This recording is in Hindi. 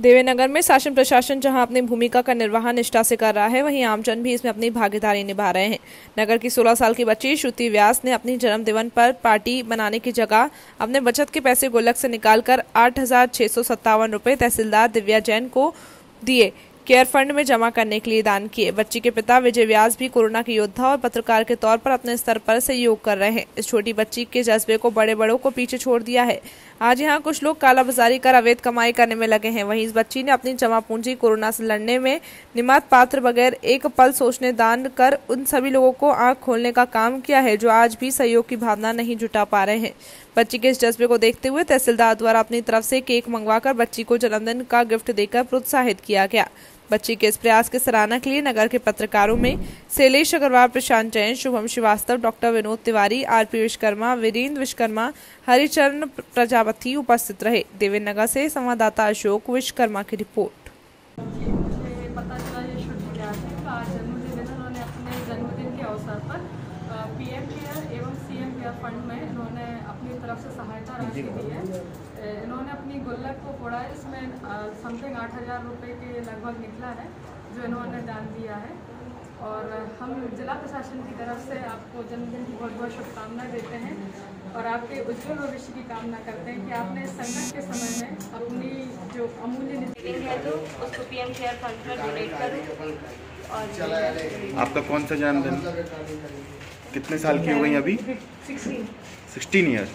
देवेनगर में शासन प्रशासन जहाँ अपनी भूमिका का निर्वाह निष्ठा से कर रहा है, वहीं आमजन भी इसमें अपनी भागीदारी निभा रहे हैं। नगर की 16 साल की बच्ची श्रुति व्यास ने अपनी जन्मदिन पर पार्टी मनाने की जगह अपने बचत के पैसे गोलक से निकालकर आठ हज़ार तहसीलदार दिव्या जैन को दिए। केयर फंड में जमा करने के लिए दान किए। बच्ची के पिता विजय व्यास भी कोरोना के योद्धा और पत्रकार के तौर पर अपने स्तर पर सहयोग कर रहे हैं। इस छोटी बच्ची के जज्बे को बड़े बड़ों को पीछे छोड़ दिया है। आज यहाँ कुछ लोग कालाबाजारी कर अवैध कमाई करने में लगे हैं। वहीं इस बच्ची ने अपनी जमा पूंजी कोरोना से लड़ने में निमात पात्र बगैर एक पल सोचने दान कर उन सभी लोगों को आँख खोलने का काम किया है जो आज भी सहयोग की भावना नहीं जुटा पा रहे हैं। बच्ची के इस जज्बे को देखते हुए तहसीलदार द्वारा अपनी तरफ़ से केक मंगवाकर बच्ची को जन्मदिन का गिफ्ट देकर प्रोत्साहित किया गया। बच्ची के इस प्रयास की सराहना के लिए नगर के पत्रकारों में शैलेश अग्रवाल, प्रशांत जैन, शुभम श्रीवास्तव, डॉक्टर विनोद तिवारी आरपी विश्वकर्मा वीरेंद्र विश्वकर्मा, हरिचरण प्रजापति उपस्थित रहे। देवेंद्र नगर से संवाददाता अशोक विश्वकर्मा की रिपोर्ट। एवं सीएम केयर फंड में इन्होंने अपनी तरफ़ से सहायता राशि दी है। इन्होंने को फोड़ा है इसमें समथिंग आठ हज़ार रुपये के लगभग निकला है जो इन्होंने दान दिया है। और हम जिला प्रशासन की तरफ़ से आपको जन्मदिन की बहुत बहुत शुभकामनाएँ देते हैं और आपके उज्जवल भविष्य की कामना करते हैं कि आपने संकट के समय में अपनी जो अमूल्य है तो उसको पीएम केयर फंड में डोनेट करूँ। और आपका कौन सा जन्मदिन? कितने साल की हो गई अभी? Sixteen years